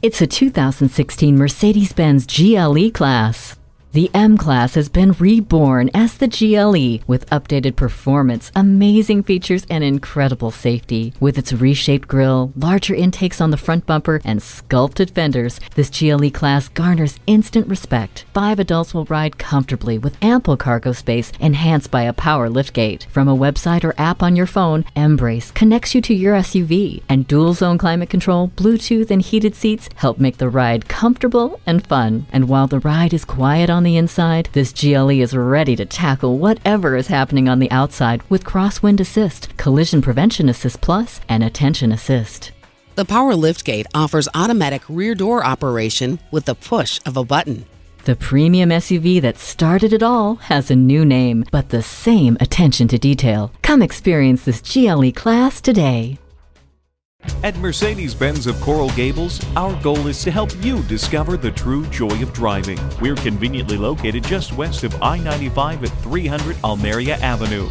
It's a 2016 Mercedes Benz GLE class. The M Class has been reborn as the GLE with updated performance, amazing features, and incredible safety. With its reshaped grille, larger intakes on the front bumper, and sculpted fenders, this GLE class garners instant respect. Five adults will ride comfortably with ample cargo space enhanced by a power liftgate. From a website or app on your phone, mbrace connects you to your SUV, and dual zone climate control, Bluetooth, and heated seats help make the ride comfortable and fun. And while the ride is quiet on the inside, this GLE is ready to tackle whatever is happening on the outside with crosswind assist, collision prevention assist plus, and attention assist. The power liftgate offers automatic rear door operation with the push of a button. The premium SUV that started it all has a new name, but the same attention to detail. Come experience this GLE class today. At Mercedes Benz of Coral Gables, our goal is to help you discover the true joy of driving. We're conveniently located just west of I 95 at 300 Almeria Avenue.